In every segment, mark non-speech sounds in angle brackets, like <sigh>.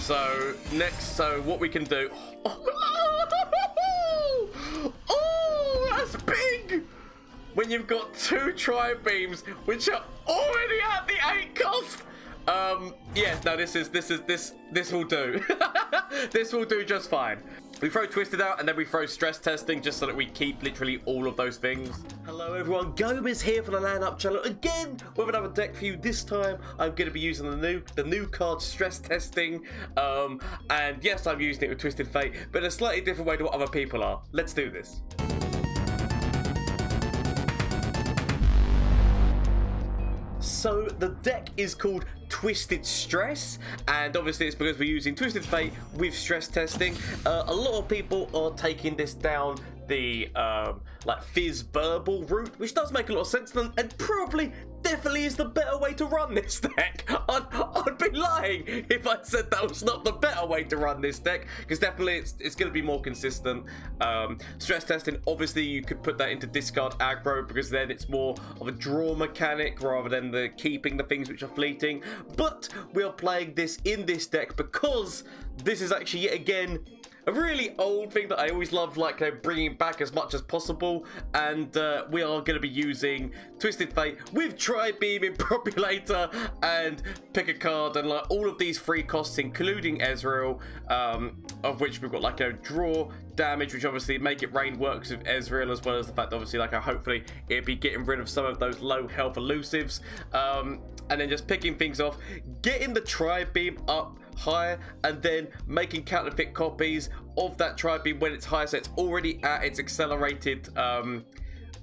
So next, so what we can do? <laughs> Oh, that's big! When you've got two tri beams, which are already at the eight cost. Um, yeah, no, this is this is this this will do. <laughs> this will do just fine. We throw Twisted out and then we throw stress testing just so that we keep literally all of those things. Hello everyone, Gomez here for the Lan Up channel again with another deck for you. This time I'm going to be using the new the new card stress testing. Um, and yes, I'm using it with Twisted Fate, but in a slightly different way to what other people are. Let's do this. So the deck is called Twisted Stress, and obviously it's because we're using Twisted Fate with stress testing. Uh, a lot of people are taking this down the um, like fizz burble route, which does make a lot of sense and, and probably definitely is the better way to run this deck. <laughs> I'd, I'd be lying if I said that was not the better way to run this deck because definitely it's, it's going to be more consistent. Um, stress testing, obviously you could put that into discard aggro because then it's more of a draw mechanic rather than the keeping the things which are fleeting. But we are playing this in this deck because this is actually yet again a really old thing that I always love, like uh, bringing back as much as possible. And uh, we are going to be using Twisted Fate with Tri-Beam, Improbulator, and pick a card, and like all of these free costs, including Ezreal, um, of which we've got like a draw damage, which obviously make it rain works with Ezreal, as well as the fact, obviously, like hopefully it'd be getting rid of some of those low health elusives, um, and then just picking things off, getting the Tri-Beam up higher and then making counterfeit copies of that tri-beam when it's higher. So it's already at its accelerated um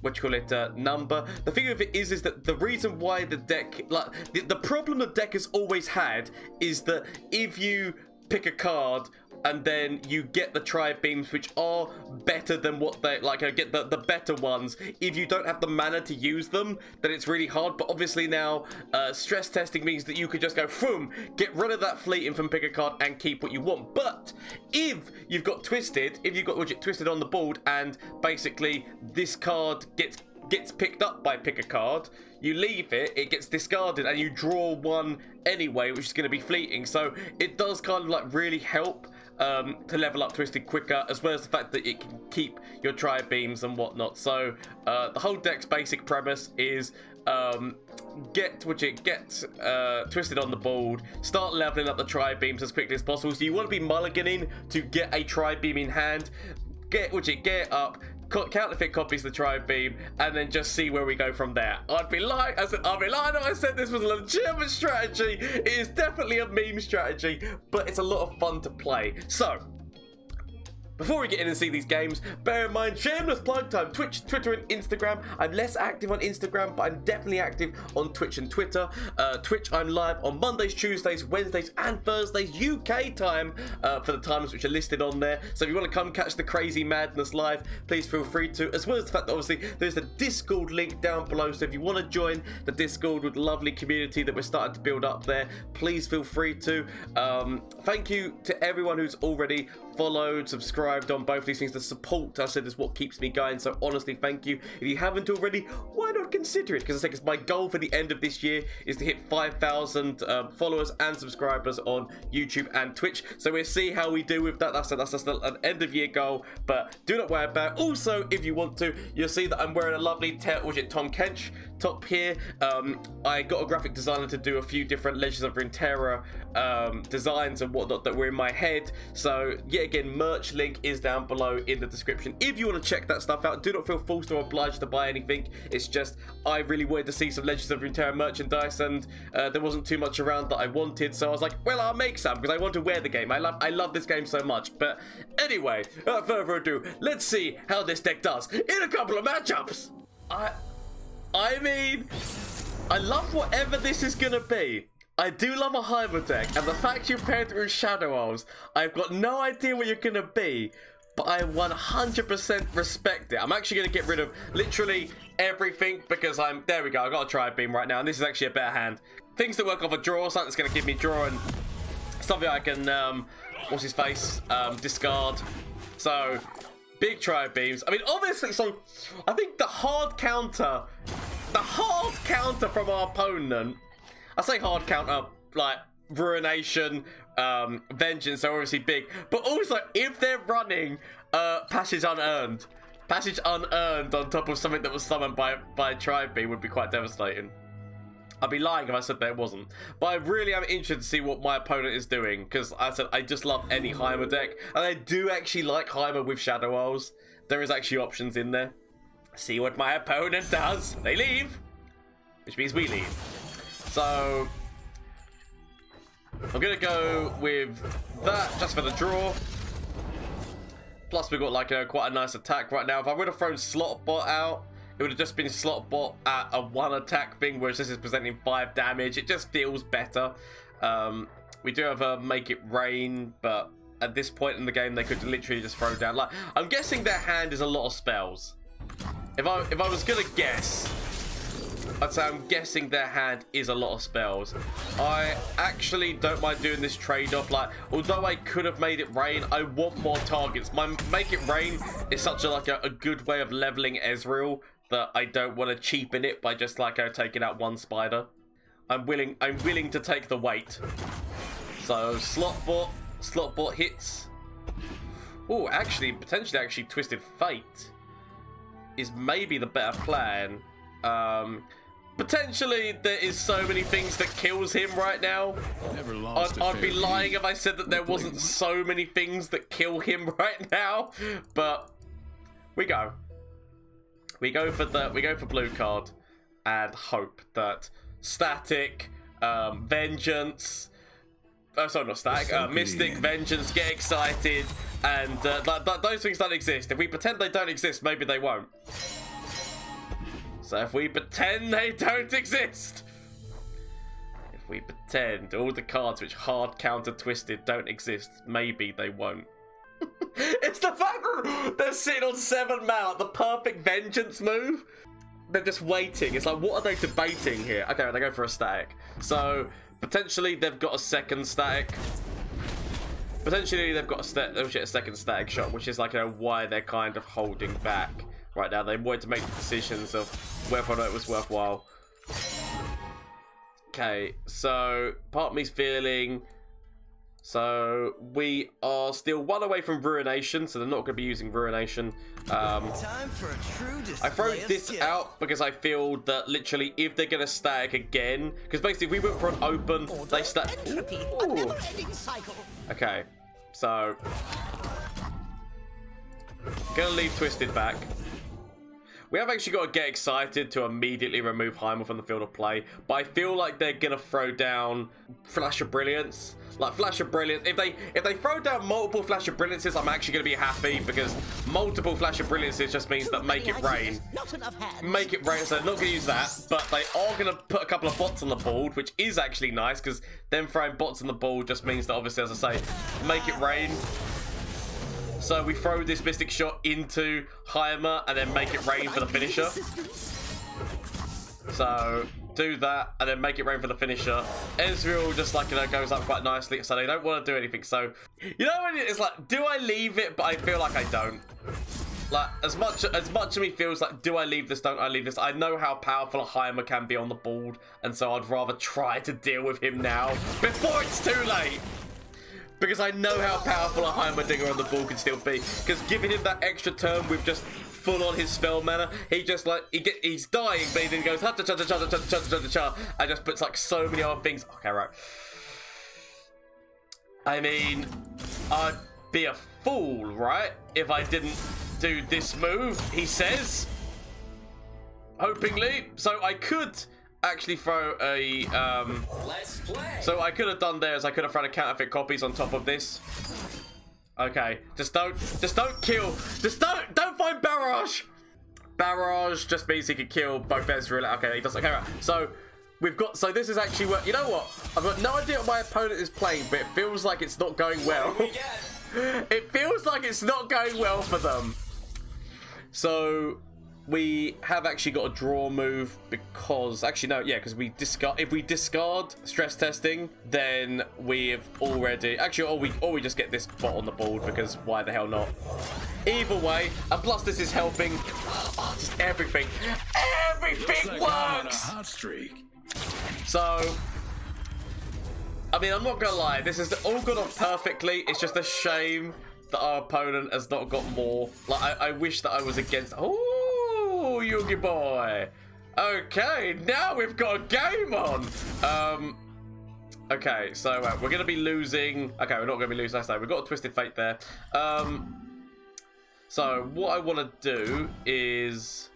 what you call it uh, number. The thing of it is is that the reason why the deck like the, the problem the deck has always had is that if you pick a card and then you get the tri beams which are better than what they like I get the, the better ones if you don't have the mana to use them then it's really hard but obviously now uh, stress testing means that you could just go boom get rid of that fleeting from pick a card and keep what you want but if you've got twisted if you've got widget twisted on the board and basically this card gets gets picked up by pick a card, you leave it, it gets discarded, and you draw one anyway, which is going to be fleeting. So it does kind of like really help um, to level up Twisted quicker, as well as the fact that it can keep your tri beams and whatnot. So uh, the whole deck's basic premise is um, get which it gets uh, twisted on the board, start leveling up the tri beams as quickly as possible. So you want to be mulliganing to get a tri beam in hand. Get which it get up, counterfeit copies the tri beam, and then just see where we go from there. I'd be like, I said I'd be lying I said this was a legitimate strategy. It is definitely a meme strategy, but it's a lot of fun to play. So before we get in and see these games, bear in mind, shameless plug time, Twitch, Twitter, and Instagram. I'm less active on Instagram, but I'm definitely active on Twitch and Twitter. Uh, Twitch, I'm live on Mondays, Tuesdays, Wednesdays, and Thursdays, UK time, uh, for the times which are listed on there. So if you want to come catch the crazy madness live, please feel free to, as well as the fact that obviously there's a Discord link down below. So if you want to join the Discord with the lovely community that we're starting to build up there, please feel free to. Um, thank you to everyone who's already followed, subscribed on both these things. The support, I said, is what keeps me going. So honestly, thank you. If you haven't already, why not consider it? Because I think it's my goal for the end of this year is to hit 5,000 um, followers and subscribers on YouTube and Twitch. So we'll see how we do with that. That's, that's just an end of year goal, but do not worry about it. Also, if you want to, you'll see that I'm wearing a lovely, was it Tahm Kench top here. Um, I got a graphic designer to do a few different Legends of Runeterra um, designs and whatnot that were in my head. So yet again, merch link is down below in the description. If you want to check that stuff out, do not feel forced or obliged to buy anything. It's just I really wanted to see some Legends of Runeterra merchandise and uh, there wasn't too much around that I wanted. So I was like, well, I'll make some because I want to wear the game. I love, I love this game so much. But anyway, without further ado, let's see how this deck does in a couple of matchups. I I mean, I love whatever this is going to be. I do love a hybrid deck, and the fact you paired it with Shadow Elves, I've got no idea what you're going to be, but I 100% respect it. I'm actually going to get rid of literally everything because I'm... There we go, i got a Tri-Beam right now, and this is actually a better hand. Things that work off a draw, something that's going to give me draw, and something I can... Um, what's his face? Um, discard. So, Big tri beams. I mean, obviously, so I think the hard counter, the hard counter from our opponent, I say hard counter, like, Ruination, um, Vengeance are obviously big. But also, if they're running uh, Passage Unearned, Passage Unearned on top of something that was summoned by, by Tri-Beam would be quite devastating. I'd be lying if I said there wasn't. But I really am interested to see what my opponent is doing. Because I said I just love any Heimer deck. And I do actually like Heimer with Shadow Isles. There is actually options in there. See what my opponent does. They leave. Which means we leave. So... I'm to go with that just for the draw. Plus we've got like a, quite a nice attack right now. If I would have thrown Slotbot out it would have just been slot bot at a one attack thing, whereas this is presenting five damage. It just feels better. Um, we do have a make it rain, but at this point in the game, they could literally just throw down. Like, I'm guessing their hand is a lot of spells. If I if I was gonna guess, I'd say I'm guessing their hand is a lot of spells. I actually don't mind doing this trade-off. Like, although I could have made it rain, I want more targets. My make it rain is such a like a, a good way of leveling Ezreal that I don't want to cheapen it by just like uh, taking out one spider. I'm willing I'm willing to take the weight. So slotbot slotbot hits. Oh, actually, potentially actually Twisted Fate is maybe the better plan. Um, potentially there is so many things that kills him right now. I'd, I'd be lying if I said that there wasn't so many things that kill him <laughs> right now. But we go. We go for the we go for blue card and hope that static, um, vengeance. Oh, sorry, not static. Uh, Mystic, Vengeance, get excited, and uh, th th those things don't exist. If we pretend they don't exist, maybe they won't. So if we pretend they don't exist, if we pretend all the cards which hard counter twisted don't exist, maybe they won't. It's the fact they're sitting on seven mount, the perfect vengeance move. They're just waiting. It's like, what are they debating here? Okay, they go for a static. So, potentially they've got a second static. Potentially they've got a, oh shit, a second static shot, which is like, you know, why they're kind of holding back right now. They wanted to make the decisions of whether or not it was worthwhile. Okay, so part of me's feeling so we are still one away from Ruination, so they're not going to be using Ruination. Um, I throw this skill. out because I feel that literally if they're going to static again, because basically if we went for an open, Order they stack. Okay, so gonna leave Twisted back. We have actually got to get excited to immediately remove Heimer from the field of play, but I feel like they're gonna throw down Flash of Brilliance. Like Flash of Brilliance, if they if they throw down multiple Flash of Brilliances, I'm actually gonna be happy because multiple Flash of Brilliances just means that make it rain. Make it rain, so they're not gonna use that, but they are gonna put a couple of bots on the board, which is actually nice because them throwing bots on the board just means that obviously, as I say, make it rain. So we throw this Mystic Shot into Heimer and then make it rain for the finisher. So do that and then make it rain for the finisher. Ezreal just like, you know, goes up quite nicely. So they don't want to do anything. So, you know, it's like, do I leave it? But I feel like I don't. Like, as much as much of me feels like, do I leave this, don't I leave this? I know how powerful a Heimer can be on the board. And so I'd rather try to deal with him now before it's too late. Because I know how powerful a Heimerdinger on the ball can still be. Because giving him that extra turn with just full on his spell mana, he just like, he get, he's dying, but he then goes, ha cha cha cha cha cha cha cha cha cha and just puts like so many other things. Okay, right. I mean, I'd be a fool, right? If I didn't do this move, he says. Hopingly. So I could actually throw a um so I could have done there is I could have thrown a counterfeit copies on top of this. Okay just don't just don't kill just don't don't find barrage! Barrage just means he could kill both Ezreal okay he doesn't okay right. so we've got so this is actually what you know what? I've got no idea what my opponent is playing but it feels like it's not going well. <laughs> It feels like it's not going well for them. So we have actually got a draw move because actually no yeah because we discard if we discard stress testing then we've already actually or we or we just get this bot on the board because why the hell not either way and plus this is helping <gasps> oh, just everything everything like works hot streak so I mean, I'm not gonna lie. This is all gone off perfectly. It's just a shame that our opponent has not got more. Like, I, I wish that I was against. Oh, Yugi boy. Okay, now we've got a game on. Um, okay, so uh, we're gonna be losing. Okay, we're not gonna be losing. Last time we've got a twisted fate there. Um, so what I want to do is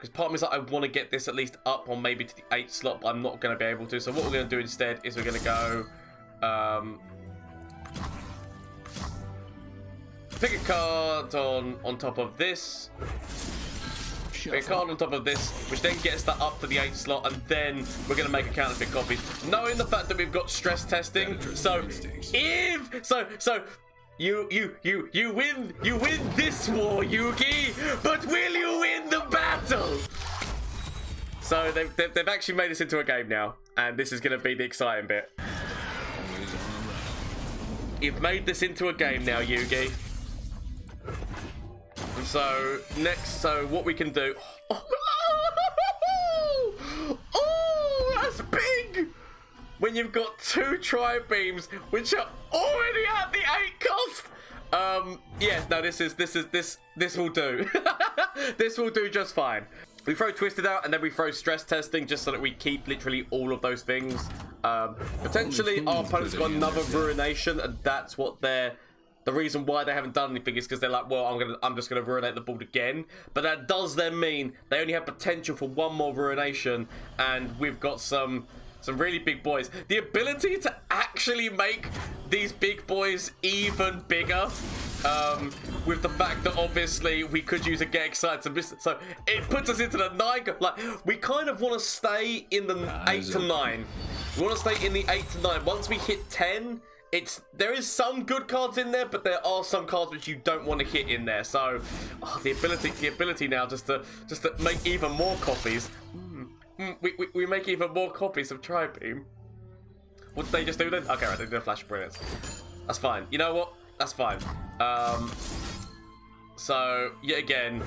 because part of me is like I want to get this at least up on maybe to the 8 slot, but I'm not going to be able to. So what we're going to do instead is we're going to go... Um, pick a card on, on top of this. Pick a card on top of this, which then gets that up to the 8 slot, and then we're going to make a counterfeit copy. Knowing the fact that we've got stress testing, so if... So, so you, you, you, you win, you win this war, Yugi, but will you win the battle? So they've, they've, they've actually made this into a game now, and this is going to be the exciting bit. You've made this into a game now, Yugi. So, next, so what we can do... Oh, <laughs> that's big! when you've got two tri-beams which are already at the eight cost. Um, yeah, no, this is this is this this will do. <laughs> this will do just fine. We throw Twisted out and then we throw stress testing just so that we keep literally all of those things. Um, potentially our opponent's got another ruination and that's what they're the reason why they haven't done anything is because they're like, well, I'm gonna, I'm just gonna ruinate the board again. But that does then mean they only have potential for one more ruination, and we've got some some really big boys. The ability to actually make these big boys even bigger um, with the fact that obviously we could use a get excited so it puts us into the nine like we kind of want to stay in the eight to nine we want to stay in the eight to nine once we hit 10 it's there is some good cards in there but there are some cards which you don't want to hit in there so oh, the ability the ability now just to just to make even more copies Mm, we, we, we make even more copies of Tri-Beam. What did they just do then? Okay, right, they did a Flash Brilliance. That's fine. You know what? That's fine. Um, so, yet again,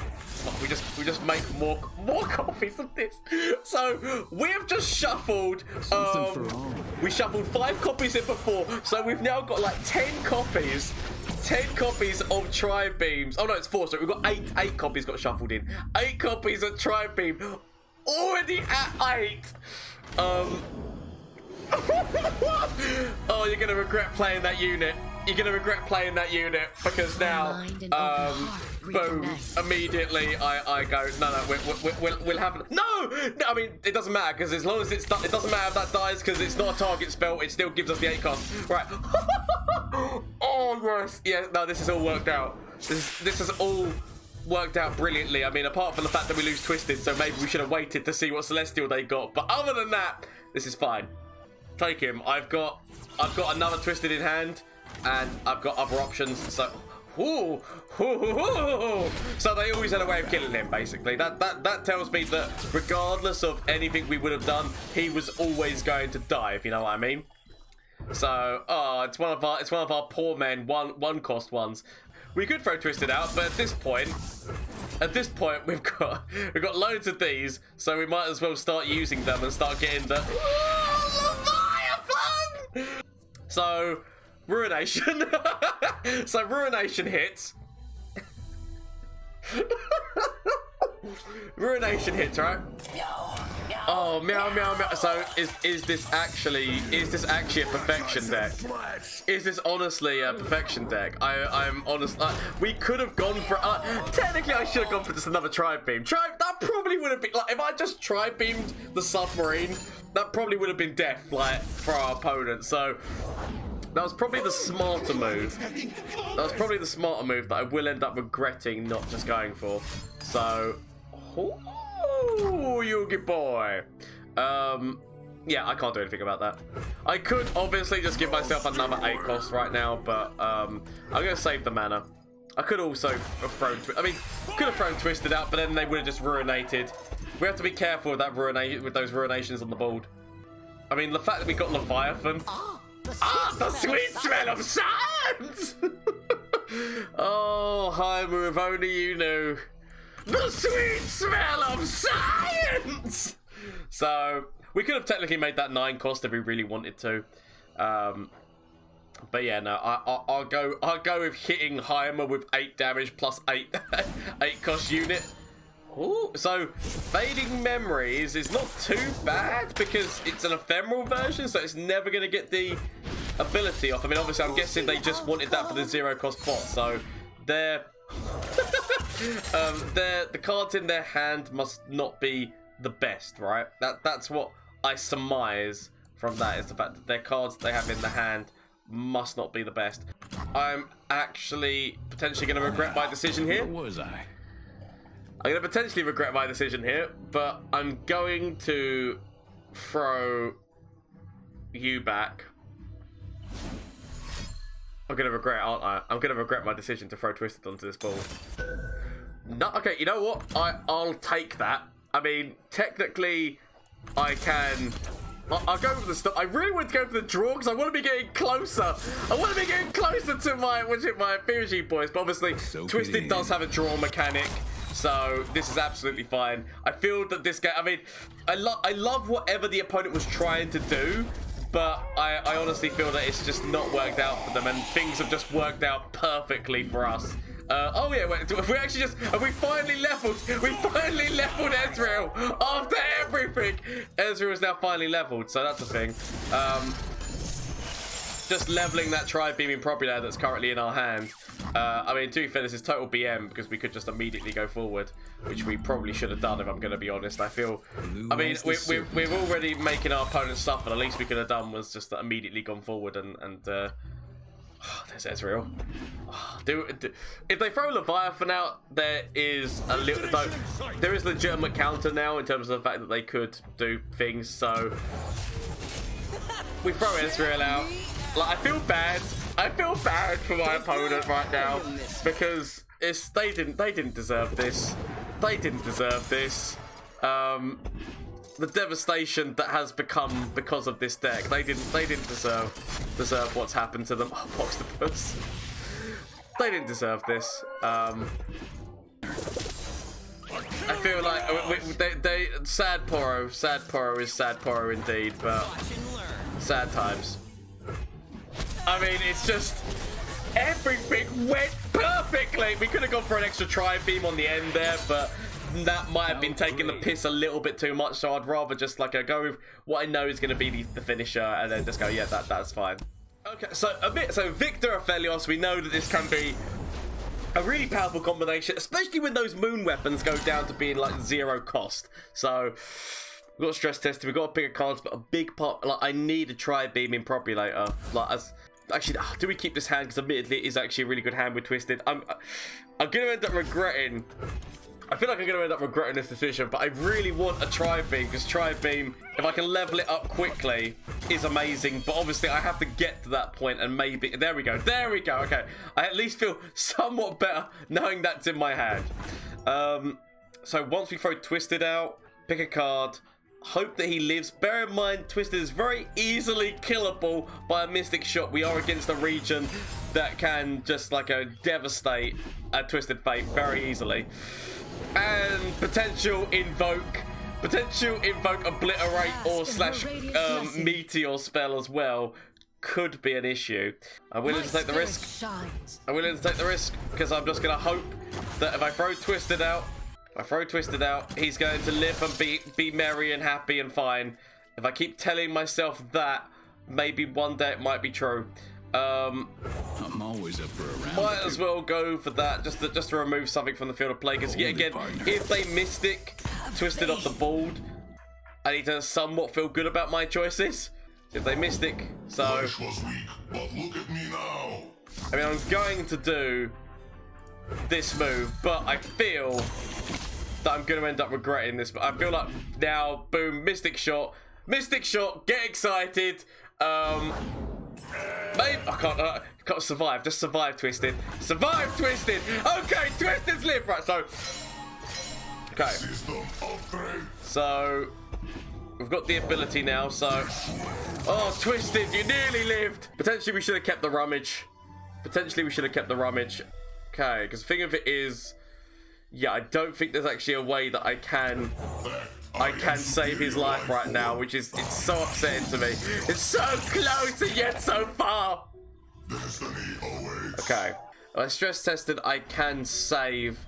we just we just make more more <laughs> copies of this. So, we have just shuffled... Um, we shuffled five copies in before, so we've now got like 10 copies 10 copies of Tri-Beams. Oh no, it's four, so we've got eight eight copies got shuffled in. Eight copies of Tri-Beam already at eight. Um. <laughs> oh, you're gonna regret playing that unit. You're gonna regret playing that unit because now, um, boom, immediately I, I go, no, no, we'll, we'll, we'll have, no, no, I mean, it doesn't matter because as long as it's, it doesn't matter if that dies because it's not a target spell, it still gives us the eight cost. Right. <laughs> oh, yes. Yeah, no, this is all worked out. This, this is all worked out brilliantly. I mean, apart from the fact that we lose Twisted, so maybe we should have waited to see what Celestial they got. But other than that, this is fine. Take him. I've got I've got another Twisted in hand, and I've got other options. So, ooh, ooh, ooh, so they always had a way of killing him. Basically, that that that tells me that regardless of anything we would have done, he was always going to die. If you know what I mean. So, oh, it's one of our it's one of our poor men, one one cost ones. We could throw Twisted out, but at this point, at this point, <laughs> we've got we've got loads of these, so we might as well start using them and start getting the <gasps> So, Ruination. <laughs> so Ruination hits. <laughs> Ruination hits, right? Oh, meow, meow, meow. So, is is this actually is this actually a perfection deck? Is this honestly a perfection deck? I I'm honest. Uh, we could have gone for. Uh, technically, I should have gone for just another tri-beam. Tri that probably would have been like if I just tri-beamed the submarine. That probably would have been death, like for our opponent. So that was probably the smarter move. That was probably the smarter move that I will end up regretting not just going for. So, oh, Yugi boy. Um, yeah, I can't do anything about that. I could obviously just give myself another 8 cost right now, but um, I'm going to save the mana. I could also have thrown, I mean, could have thrown Twisted out, but then they would have just ruinated. We have to be careful with that ruination, with those ruinations on the board. I mean, the fact that we got Leviathan. Ah, the sweet smell of science! <laughs> oh, Heimer, if only you knew. The sweet smell of science! So, We could have technically made that 9 cost if we really wanted to. Um, but yeah, no, I, I, will go. I'll go with hitting Heimer with eight damage plus eight, <laughs> eight cost unit. Ooh, so fading memories is not too bad because it's an ephemeral version, so it's never gonna get the ability off. I mean, obviously, I'm guessing they just wanted that for the zero cost bot, so they're <laughs> um, they're, the cards in their hand must not be the best, right? That that's what I surmise from that is the fact that their cards they have in the hand must not be the best. I'm actually potentially going to regret my decision here. Where was I? I'm going to potentially regret my decision here, but I'm going to throw you back. I'm going to regret, aren't I? I'm going to regret my decision to throw Twisted onto this ball. No, okay, you know what? I, I'll take that. I mean, technically, I can I'll go for the stop. I really want to go for the draw because I want to be getting closer. I want to be getting closer to my which is my Fuji boys. But obviously, so Twisted does have a draw mechanic. So this is absolutely fine. I feel that this game, I mean, I, love I love whatever the opponent was trying to do, but I, I honestly feel that it's just not worked out for them and things have just worked out perfectly for us. Uh, oh yeah, wait, we actually just, have we finally leveled, we finally leveled Ezreal after everything. Ezreal is now finally leveled, so that's a thing. Um, just leveling that tri-beam Improbulator that's currently in our hand. Uh, I mean, to be fair, this is total BM because we could just immediately go forward, which we probably should have done if I'm going to be honest. I feel, I mean, we're, we're, we're already making our opponents suffer. The least we could have done was just immediately gone forward and, and uh, Oh, <sighs> there's Ezreal. Oh, <sighs> do, do, if they throw Leviathan out, there is a little. Though, there is legitimate counter now in terms of the fact that they could do things. So <laughs> we throw Ezreal out. Like I feel bad. I feel bad for my opponent right now because it's they didn't they didn't deserve this. They didn't deserve this. Um, the devastation that has become because of this deck. They didn't they didn't deserve deserve what's happened to them. <laughs> Oh, Octopus. They didn't deserve this. Um, I feel like uh, we, they, they sad Poro, sad Poro is sad Poro indeed, but sad times. I mean, it's just everything went perfectly. We could have gone for an extra tri beam on the end there, but that might have been taking the piss a little bit too much, so I'd rather just like go with what I know is going to be the, the, finisher, and then just go, yeah, that that's fine. Okay, so a bit, so Viktor Aphelios, we know that this can be a really powerful combination, especially when those moon weapons go down to being like zero cost. So we've got stress testing, we've got a cards, but a big part, like I need a tri-beam improbulator, like as. Actually, ah, do we keep this hand? Because admittedly, it is actually a really good hand with Twisted. I'm, I'm gonna end up regretting I feel like I'm going to end up regretting this decision, but I really want a Tri-Beam, because Tri-Beam, if I can level it up quickly, is amazing. But obviously, I have to get to that point, and maybe... There we go. There we go. Okay. I at least feel somewhat better knowing that's in my hand. Um, so once we throw Twisted out, pick a card, hope that he lives. Bear in mind, Twisted is very easily killable by a Mystic Shot. We are against a region that can just like a devastate a Twisted Fate very easily and potential invoke potential invoke obliterate or slash um, meteor spell as well could be an issue. I'm willing to take the risk. I'm willing to take the risk because I'm just going to hope that if I throw Twisted out, I throw Twisted out, he's going to live and be, be merry and happy and fine. If I keep telling myself that, maybe one day it might be true. Um, I'm always up for a round. Might as well go for that, just to, just to remove something from the field of play. Because yet again, if they Mystic twisted off the board, I need to somewhat feel good about my choices. If they Mystic, so. was weak, but look at me now. I mean, I'm going to do this move, but I feel that I'm going to end up regretting this. But I feel like now, boom, Mystic Shot, Mystic Shot, get excited. Um, Maybe I can't. Uh, can't survive. Just survive, Twisted. Survive, Twisted. Okay, Twisted's live. Right. So. Okay. So. We've got the ability now. So. Oh, Twisted, you nearly lived. Potentially, we should have kept the rummage. Potentially, we should have kept the rummage. Okay, because the thing of it is, yeah, I don't think there's actually a way that I can I can save his life right now, which is it's so upsetting to me. It's so close and yet so far. Okay. I stress tested I can save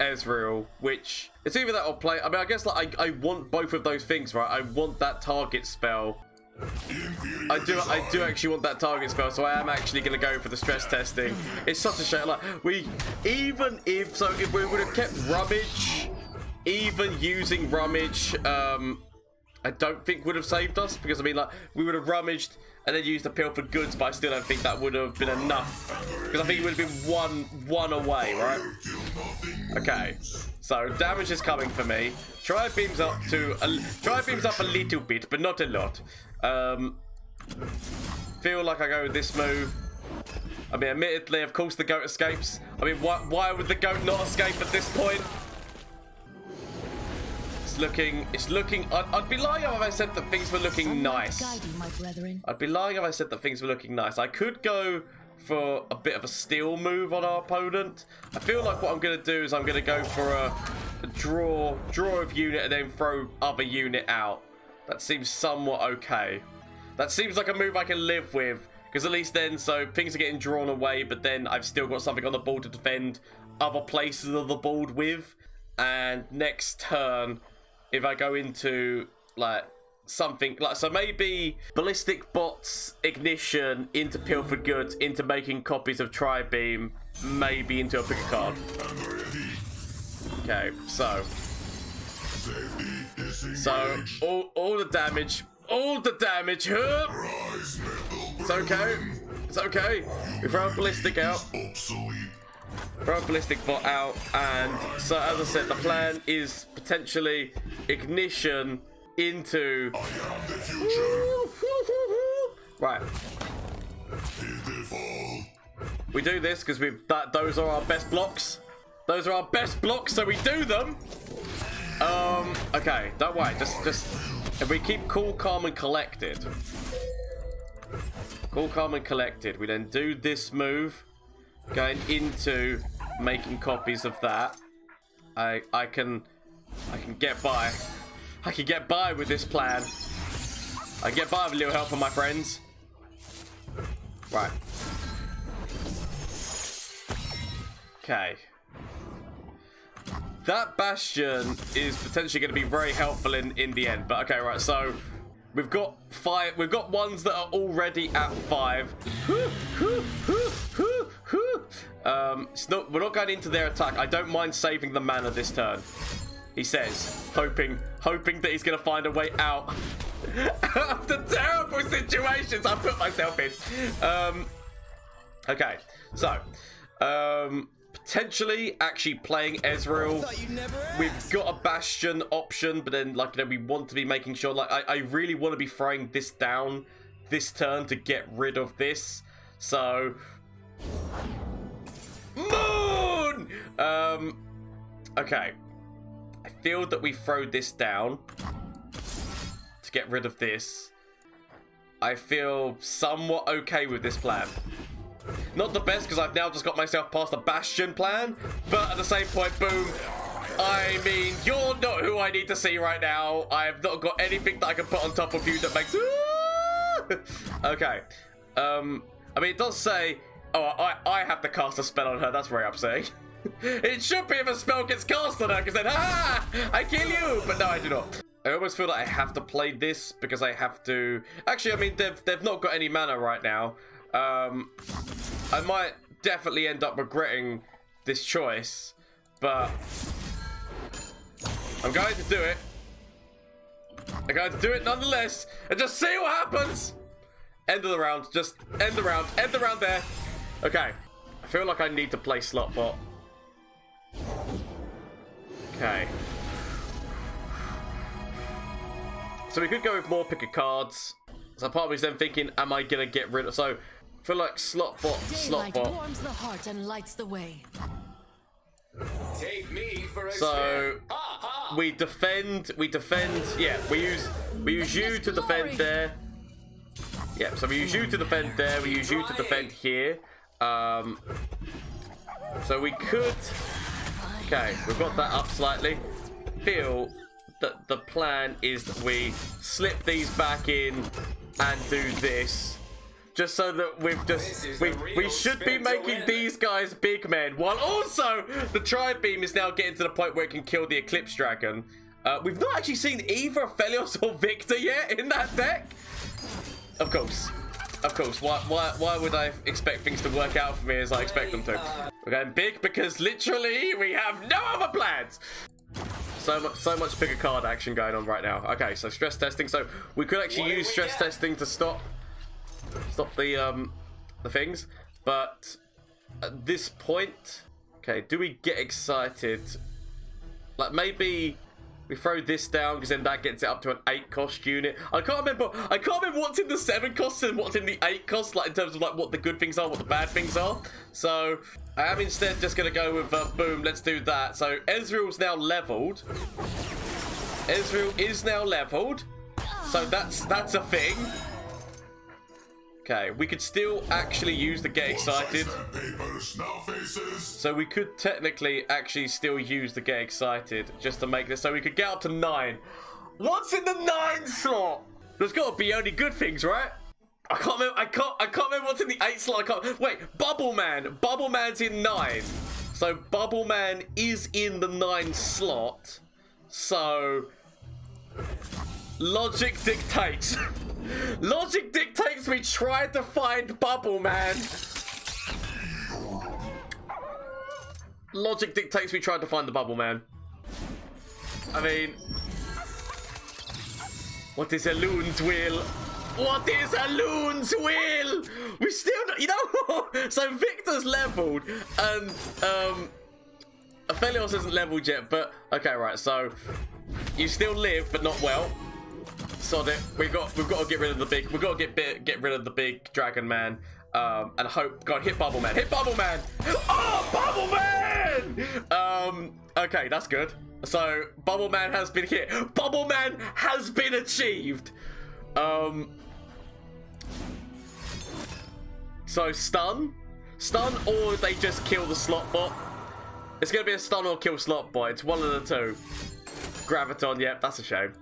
Ezreal, which it's either that or play. I mean, I guess like I, I want both of those things, right? I want that target spell. I do. I do actually want that target spell, so I am actually going to go for the stress testing. It's such a shame. Like we, even if so, if we would have kept rummage, even using rummage, um, I don't think would have saved us because I mean, like we would have rummaged and then used the Pilfered Goods, but I still don't think that would have been enough because I think it would have been one one away, right? Okay, so damage is coming for me. Tri beams up to tri beams up a little bit, but not a lot. Um, feel like I go with this move. I mean, admittedly, of course, the goat escapes. I mean, why why would the goat not escape at this point? It's looking, it's looking. I'd, I'd be lying if I said that things were looking nice. You. I'd be lying if I said that things were looking nice. I could go for a bit of a steal move on our opponent. I feel like what I'm going to do is I'm going to go for a, a draw, draw of unit and then throw other unit out. That seems somewhat okay. That seems like a move I can live with. Because at least then, so things are getting drawn away, but then I've still got something on the board to defend other places of the board with. And next turn, if I go into like something like so maybe ballistic bots ignition into pilfered goods into making copies of tri-beam maybe into a pick card okay so so all, all the damage all the damage huh? It's okay it's okay we throw a ballistic out throw a ballistic bot out and so as i said the plan is potentially ignition into I am the future. right If they fall, We do this because we've that those are our best blocks. Those are our best blocks, so we do them. Um, okay, don't worry. Just, just if we keep cool, calm, and collected. Cool, calm, and collected. We then do this move, going into making copies of that. I, I can, I can get by. I can get by with this plan. I can get by with a little help from my friends. Right. Okay. That Bastion is potentially going to be very helpful in, in the end. But okay, right, so we've got five we've got ones that are already at five. Um not we're not going into their attack. I don't mind saving the mana this turn. He says, hoping hoping that he's gonna find a way out <laughs> the terrible situations I put myself in. Um Okay, so um potentially actually playing Ezreal. We've got a Bastion option, but then like you know we want to be making sure like I, I really want to be throwing this down this turn to get rid of this. So Moon! Um Okay. I feel that we throw this down to get rid of this. I feel somewhat okay with this plan. Not the best because I've now just got myself past the Bastion plan, but at the same point, boom. I mean, you're not who I need to see right now. I have not got anything that I can put on top of you that makes. <laughs> okay. Um. I mean, it does say. Oh, I I have to cast a spell on her. That's very upsetting. <laughs> it should be if a spell gets cast on her, because then <laughs> ah, I kill you. But no, I do not. I almost feel like I have to play this because I have to. Actually, I mean, they've they've not got any mana right now. Um, I might definitely end up regretting this choice, but I'm going to do it. I'm going to do it nonetheless, and just see what happens. End of the round. Just end the round. End the round there. Okay. I feel like I need to play slot bot. Okay. So we could go with more pick of cards. So part of me is then thinking, am I gonna get rid of? So feel like slot bot, slot Daylight bot. warms the heart and lights the way. Take me for a So. Ha ha! we defend, we defend. Yeah, we use we use you to defend there. Yeah, so we use you to defend there. We use you to defend here. Um, so we could. Okay, we've got that up slightly. Feel that the plan is that we slip these back in and do this. Just so that we've just we we should be making win. these guys big men, while also the tri beam is now getting to the point where it can kill the Eclipse Dragon. Uh, we've not actually seen either Aphelios or Viktor yet in that deck. Of course. Of course. Why, why, why would I expect things to work out for me as I expect them to? We're going big because literally we have no other plans. So much, so much bigger card action going on right now. Okay, so stress testing. So we could actually What use stress get? testing to stop, stop the um, the things. But at this point, okay, do we get excited? Like maybe we throw this down because then that gets it up to an eight cost unit. I can't remember. I can't remember what's in the seven cost and what's in the eight cost, like in terms of like what the good things are, what the bad things are. So I am instead just gonna go with uh, boom. Let's do that. So Ezreal's now leveled. Ezreal is now leveled. So that's that's a thing. Okay, we could still actually use the get excited. Papers, now faces. So we could technically actually still use the get excited just to make this so we could get up to nine. What's in the nine slot? There's got to be only good things, right? I can't remember. I can't. I can't remember what's in the eight slot. I can't. Wait, Bubble Man. Bubble Man's in nine. So Bubble Man is in the nine slot. So logic dictates. <laughs> logic dictates we try to find Bubble Man. Logic dictates we tried to find the Bubble Man. I mean, what is a loon's will? What is a loon's will? We still, don't- you know, <laughs> so Viktor's leveled and um, Aphelios isn't leveled yet. But okay, right. So you still live, but not well. Sod it. We got, we've got to get rid of the big. We've got to get get rid of the big dragon man. Um, and hope God hit Bubble Man. Hit Bubble Man. <gasps> Oh, Bubble Man. Um. Okay, that's good. So Bubble Man has been hit. Bubble Man has been achieved. Um. So stun, stun, or they just kill the slot bot. It's gonna be a stun or kill slot bot. It's one of the two. Graviton. Yep, that's a shame.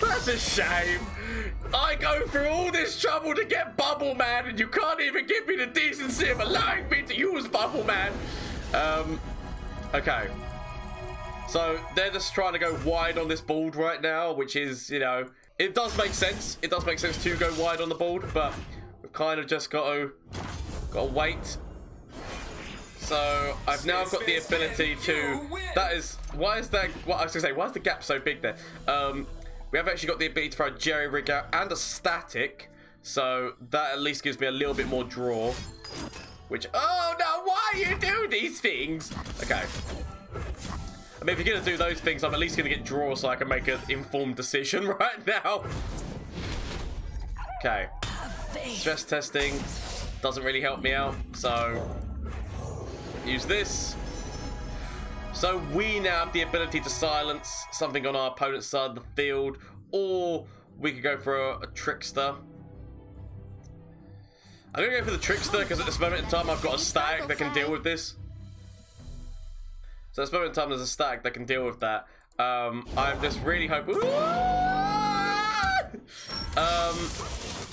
That's a shame. I go through all this trouble to get Bubble Man, and you can't even give me the decency of allowing me to use Bubble Man. Um, okay. So they're just trying to go wide on this board right now, which is, you know, it does make sense. It does make sense to go wide on the board, but we've kind of just got to, got to wait. So I've now got the ability to. That is why is that? What I was gonna say. Why is the gap so big there? Um, we have actually got the ability to throw a jerry rig and a static, so that at least gives me a little bit more draw. Which oh no, why you do these things? Okay. I mean, if you're gonna do those things, I'm at least gonna get draw so I can make an informed decision <laughs> right now. Okay. Stress testing doesn't really help me out, so use this. So we now have the ability to silence something on our opponent's side of the field, or we could go for a, a trickster. I'm gonna go for the trickster because at this moment in time I've got a static that can deal with this. So at this moment in time there's a static that can deal with that. Um, I'm just really hoping. Um,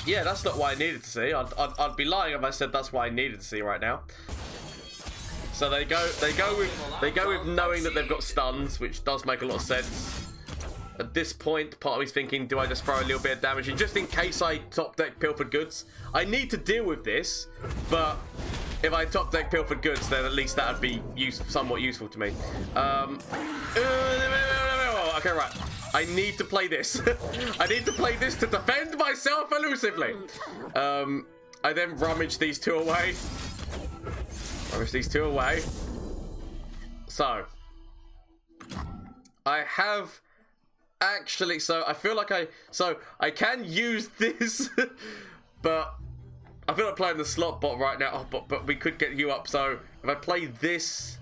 yeah, that's not what I needed to see. I'd, I'd, I'd be lying if I said that's what I needed to see right now. So they go, they go with, they go with knowing that they've got stuns, which does make a lot of sense. At this point, part of me's thinking, do I just throw a little bit of damage in, just in case I top deck Pilfered Goods? I need to deal with this, but if I top deck Pilfered Goods, then at least that would be use, somewhat useful to me. Um, okay, right. I need to play this. <laughs> I need to play this to defend myself elusively. Um, I then rummage these two away. Rummage these two away. So, I have actually. So I feel like I. So I can use this, <laughs> but I feel like playing the slot bot right now. Oh, but but we could get you up. So if I play this,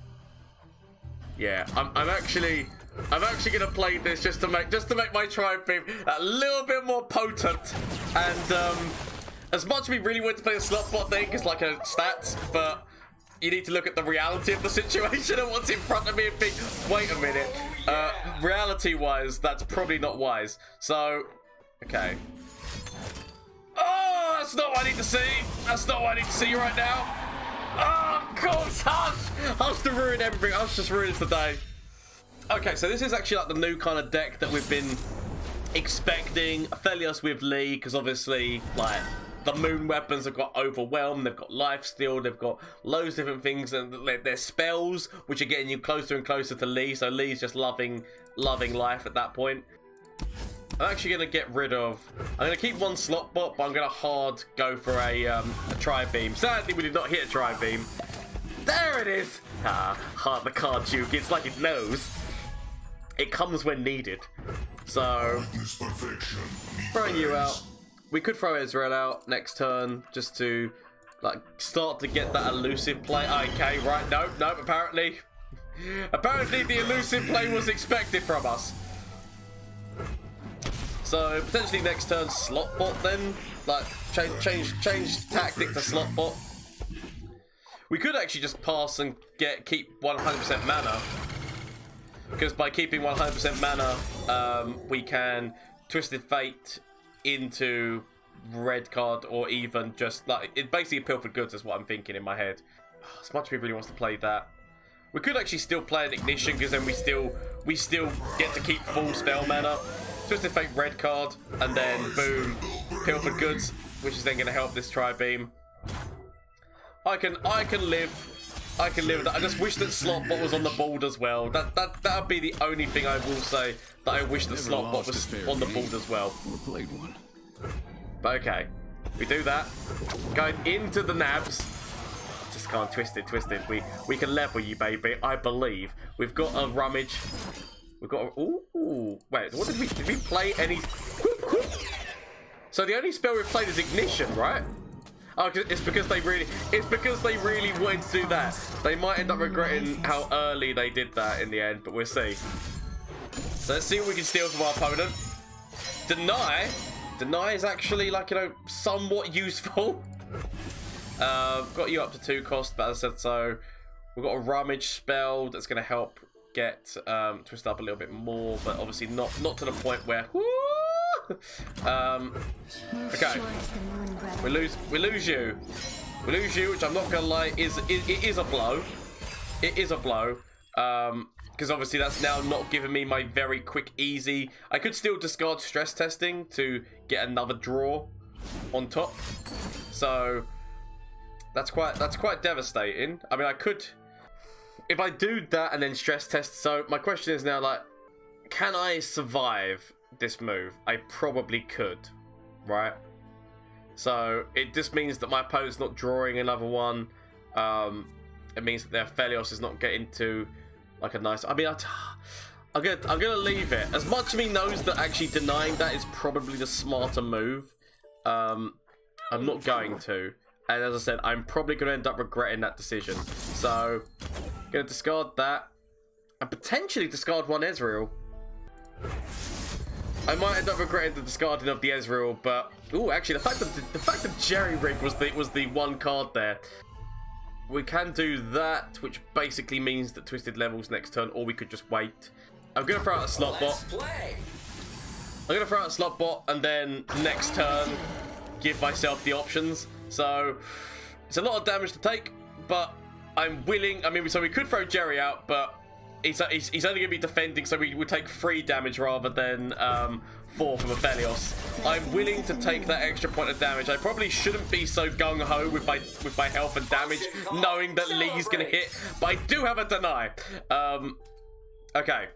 yeah, I'm I'm actually. I'm actually gonna play this just to make just to make my tri beam a little bit more potent. And um, as much as we really want to play the slot bot thing, it's like a stats, but you need to look at the reality of the situation and what's in front of me and think, wait a minute. Uh, reality-wise, that's probably not wise. So, okay. Oh, that's not what I need to see. That's not what I need to see right now. Oh, God, Hush! Hush to ruin everything. Hush just ruined today. Okay, so this is actually like the new kind of deck that we've been expecting. Aphelios with Lee, because obviously, like, the moon weapons have got overwhelmed, they've got life steal, they've got loads of different things, and their spells, which are getting you closer and closer to Lee. So Lee's just loving, loving life at that point. I'm actually going to get rid of... I'm going to keep one slot bot, but I'm going to hard go for a, um, a tri-beam. Sadly, we did not hit a tri-beam. There it is! Ah, hard the card, Duke. It's like it knows. It comes when needed. So, throwing you out. We could throw Ezreal out next turn just to like start to get that elusive play. Okay, right, nope, nope, apparently. <laughs> Apparently the elusive play was expected from us. So potentially next turn slot bot then. Like change change change tactic to slot bot. We could actually just pass and get keep 100% mana. Because by keeping 100% mana, um, we can Twisted Fate into red card or even just like it basically pilfered goods is what I'm thinking in my head. Oh, as much as we really wants to play that. We could actually still play an ignition because then we still we still get to keep full spell mana. Twisted Fate red card and then boom, pilfered goods, which is then gonna help this tri beam. I can I can live I can live with that. I just wish that Slotbot was on the board as well. That that that would be the only thing I will say that I wish that Slotbot was on the board as well. played one. But okay, we do that. Going into the nabs. Just can't twist it, twist it. We we can level you, baby. I believe we've got a rummage. We've got a, ooh. Wait, what did we did we play any? So the only spell we've played is ignition, right? Oh, it's because they really, it's because they really wanted to do that. They might end up regretting how early they did that in the end, but we'll see. So let's see what we can steal from our opponent. Deny. Deny is actually like, you know, somewhat useful. <laughs> Uh, got you up to two cost, but as I said so. We've got a rummage spell that's going to help get um, twist up a little bit more, but obviously not not to the point where. Whoo, <laughs> um, okay. We lose. We lose you. We lose you, which I'm not gonna lie is it, it is a blow. It is a blow. Um, because obviously that's now not giving me my very quick, easy. I could still discard stress testing to get another draw on top. So that's quite that's quite devastating. I mean, I could if I do that and then stress test. So my question is now like, can I survive this move, I probably could, right? So it just means that my opponent's not drawing another one. Um, it means that their Aphelios is not getting to like a nice. I mean, I, I'm gonna I'm gonna leave it. As much as me knows that actually denying that is probably the smarter move. Um, I'm not going to. And as I said, I'm probably to end up regretting that decision. So, to discard that. And potentially discard one Ezreal. I might end up regretting the discarding of the Ezreal, but oh, actually, the fact that the, the fact that Jury-Rig was the was the one card there. We can do that, which basically means that Twisted levels next turn, or we could just wait. I'm gonna throw out a slot bot. I'm gonna throw out a slot bot, and then next turn, give myself the options. So it's a lot of damage to take, but I'm willing. I mean, so we could throw Jerry out, but he's, he's, he's only going to be defending, so we will take three damage rather than um, four from Aphelios. I'm willing to take that extra point of damage. I probably shouldn't be so gung-ho with my with my health and damage, knowing that Lee's going to hit, but I do have a deny. Um, okay.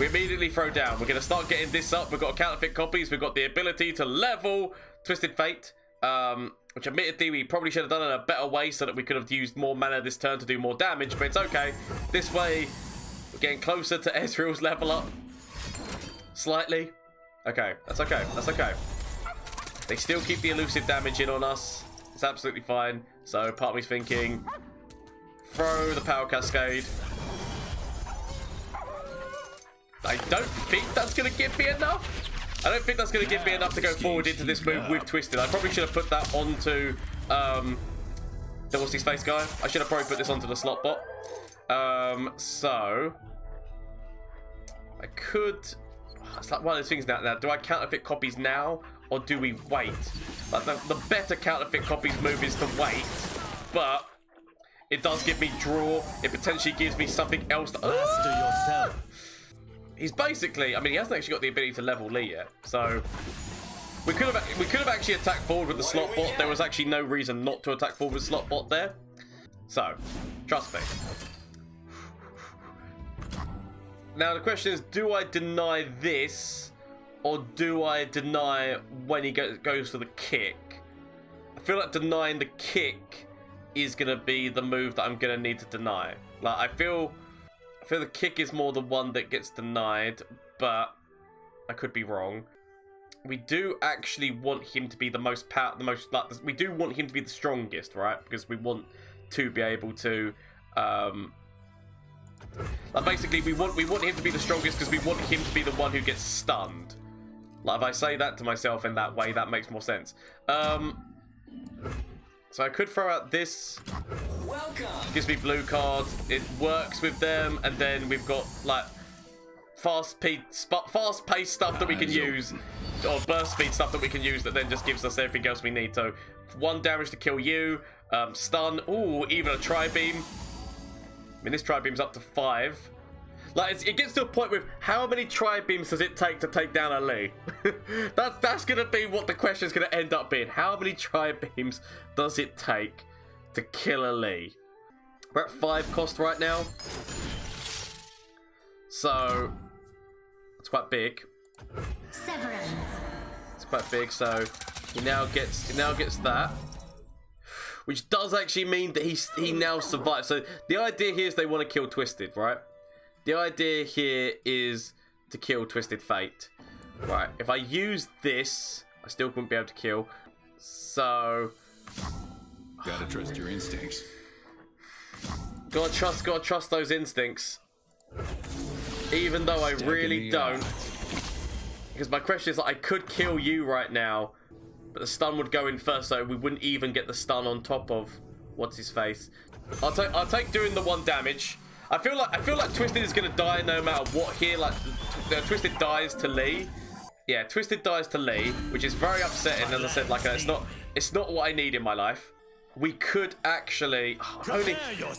We immediately throw down. We're going to start getting this up. We've got counterfeit copies. We've got the ability to level Twisted Fate. Um, which admittedly we probably should have done in a better way so that we could have used more mana this turn to do more damage, but it's okay. This way, we're getting closer to <laughs> Ezreal's level up. Slightly. Okay, that's okay, that's okay. They still keep the elusive damage in on us. It's absolutely fine. So part of me's thinking, throw the power cascade. I don't think that's going to give me enough. I don't think that's going to give me enough to go forward into this move with Twisted. I probably should have put that onto um, the what's his face guy. I should have probably put this onto the slot bot. Um, so I could. It's like one of those things now. Now, do I counterfeit copies now or do we wait? Like the, the better counterfeit copies move is to wait, but it does give me draw. It potentially gives me something else. To, Master yourself. <gasps> He's basically. I mean, he hasn't actually got the ability to level Lee yet, so. We could have we could have actually attacked forward with the slot bot. There was actually no reason not to attack forward with slot bot there. So, trust me. Now the question is, do I deny this, or do I deny when he go goes for the kick? I feel like denying the kick is gonna be the move that I'm gonna need to deny. Like I feel, I feel the kick is more the one that gets denied, but I could be wrong we do actually want him to be the most power, the most like we do want him to be the strongest, right? Because we want to be able to, um, like basically we want we want him to be the strongest because we want him to be the one who gets stunned. Like if I say that to myself in that way, that makes more sense. Um, so I could throw out this. Welcome. Gives me blue card. It works with them, and then we've got like fast speed, fast paced stuff that we can use or burst speed stuff that we can use that then just gives us everything else we need. So one damage to kill you, um, stun, ooh, even a tri-beam. I mean, this tri-beam's up to five. Like, it gets to a point with how many tri-beams does it take to take down a Lee? <laughs> that's, that's going to be what the question is going to end up being. How many tri-beams does it take to kill a Lee? We're at five cost right now. So, it's quite big. It's quite big, so he now gets he now gets that. Which does actually mean that he's he now survives. So the idea here is they want to kill Twisted, right? The idea here is to kill Twisted Fate. Right, if I use this, I still wouldn't be able to kill. So Gotta trust your instincts. Gotta trust gotta trust those instincts. Even though I really don't. Because my question is, like, I could kill you right now, but the stun would go in first, so we wouldn't even get the stun on top of what's his face. I'll take I'll take doing the one damage. I feel like I feel like Twisted is gonna die no matter what here. Like uh, Twisted dies to Lee. Yeah, Twisted dies to Lee, which is very upsetting. As I said, like uh, it's not it's not what I need in my life. We could actually <sighs> only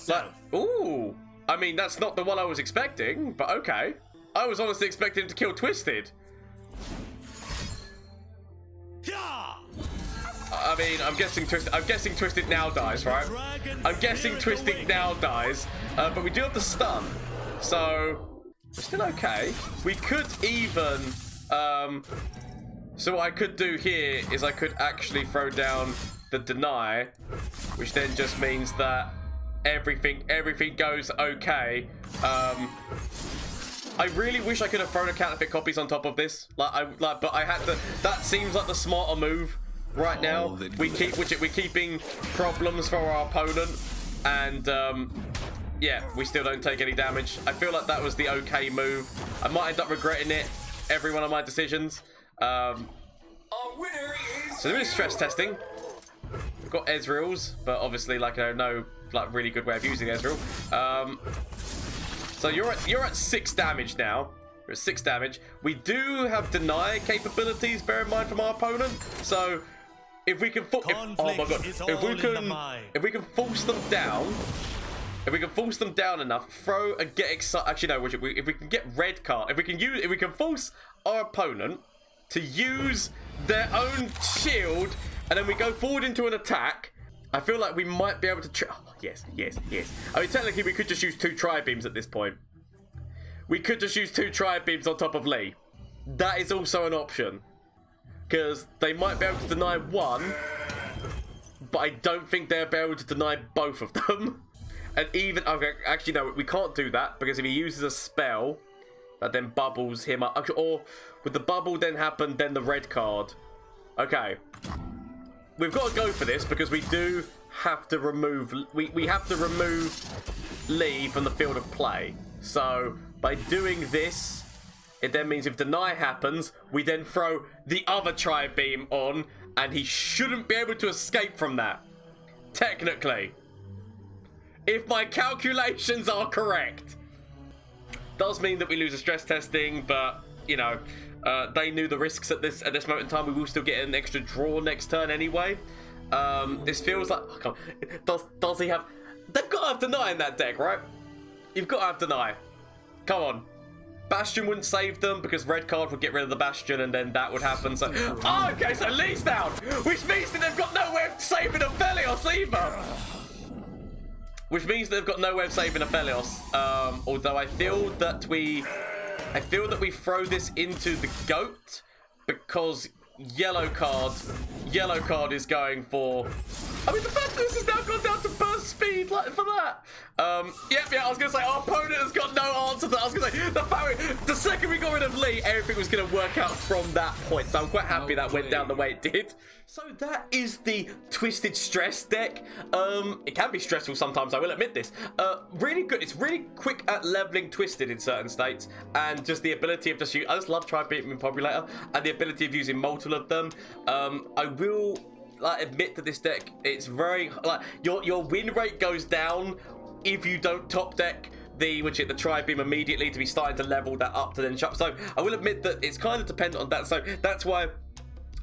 like ooh. I mean, that's not the one I was expecting, but okay. I was honestly expecting to kill Twisted. I mean, I'm guessing Twisted. I'm guessing Twisted now dies, right? I'm guessing Twisted now dies, uh, but we do have the stun, so we're still okay. We could even. Um, so what I could do here is I could actually throw down the deny, which then just means that everything everything goes okay. Um, I really wish I could have thrown a counterfeit copies on top of this. Like, I like, but I had to. That seems like the smarter move right now. We keep which we're keeping problems for our opponent, and um, yeah, we still don't take any damage. I feel like that was the okay move. I might end up regretting it. Every one of my decisions. Um, so there is stress testing. Got Ezreal's, but obviously, like, I no like really good way of using Ezreal. Um, so you're at you're at six damage now. We're at six damage. We do have deny capabilities, bear in mind, from our opponent. So if we can, if, oh my god, if we can, if we can force them down, if we can force them down enough, throw and get excited. Actually, no, if we, if we can get red card, if we can use, if we can force our opponent to use their own shield, and then we go forward into an attack, I feel like we might be able to... Oh, yes, yes, yes. I mean, technically, we could just use two tri-beams at this point. We could just use two tri-beams on top of Lee. That is also an option. Because they might be able to deny one, but I don't think they'll be able to deny both of them. <laughs> And even... Okay, actually, no, we can't do that, because if he uses a spell, that then bubbles him up... Or would the bubble then happen, then the red card? Okay we've got to go for this because we do have to remove we, we have to remove Lee from the field of play. So by doing this, it then means if deny happens, we then throw the other tri beam on, and he shouldn't be able to escape from that. Technically. if my calculations are correct. Does mean that we lose a stress testing, but you know, uh, they knew the risks at this at this moment in time. We will still get an extra draw next turn anyway. Um, this feels like oh, <laughs> does does he have? They've got to have deny in that deck, right? You've got to have deny. Come on. Bastion wouldn't save them because red card would get rid of the Bastion and then that would happen. So, oh, okay, so Lee's down, which means that they've got no way of saving Aphelios either. Which means they've got no way of saving Aphelios. Um, although I feel that we, I feel that we throw this into the goat because yellow card, yellow card is going for. I mean, the fact this has now gone down to burst for that. Um, yep, yeah, I was gonna say our opponent has got no answer to that. I was gonna say the fact the second we got rid of Lee, everything was gonna work out from that point. So I'm quite happy that went down the way it did. So that is the Twisted Stress deck. Um, it can be stressful sometimes, I will admit this. Uh, really good. It's really quick at leveling Twisted in certain states, and just the ability of just you. I just love tri-beam Improbulator and the ability of using multiple of them. Um, I will like admit that this deck it's very like your your win rate goes down if you don't top deck the which it the tri beam immediately to be starting to level that up to then shut. So I will admit that it's kind of dependent on that. So that's why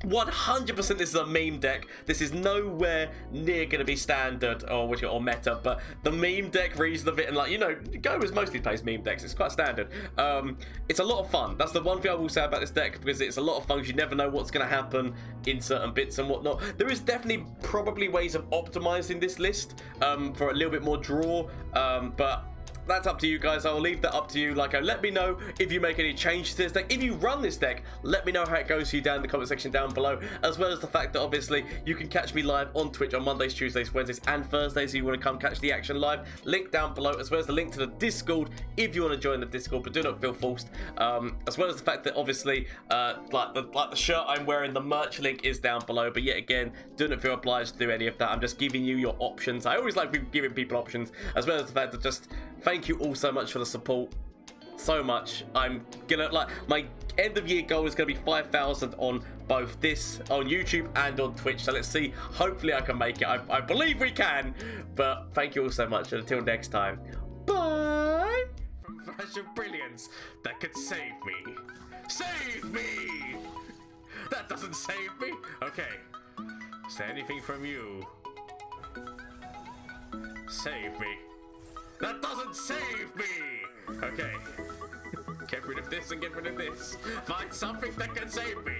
100% this is a meme deck. This is nowhere near going to be standard or or meta, but the meme deck reason of it and like you know, Gomez mostly plays meme decks. It's quite standard. Um, it's a lot of fun. That's the one thing I will say about this deck because it's a lot of fun. You never know what's going to happen in certain bits and whatnot. There is definitely probably ways of optimizing this list um, for a little bit more draw, um, but that's up to you guys. I'll leave that up to you. Like, uh, let me know if you make any changes to this deck. If you run this deck, let me know how it goes for you down in the comment section down below, as well as the fact that obviously you can catch me live on Twitch on Mondays, Tuesdays, Wednesdays, and Thursdays. If you want to come catch the action live, link down below, as well as the link to the Discord if you want to join the Discord, but do not feel forced. Um, as well as the fact that obviously, uh, like the like the shirt I'm wearing, the merch link is down below. But yet again, do not feel obliged to do any of that. I'm just giving you your options. I always like giving people options, as well as the fact that just thank you all so much for the support so much i'm gonna like my end of year goal is gonna be 5000 on both this on youtube and on twitch so let's see hopefully i can make it i, I believe we can but thank you all so much and until next time bye From flash of brilliance that could save me. Save me! That doesn't save me. Okay. Is there anything from you? Save me. That doesn't save me! Okay. Get rid of this and get rid of this. Find something that can save me.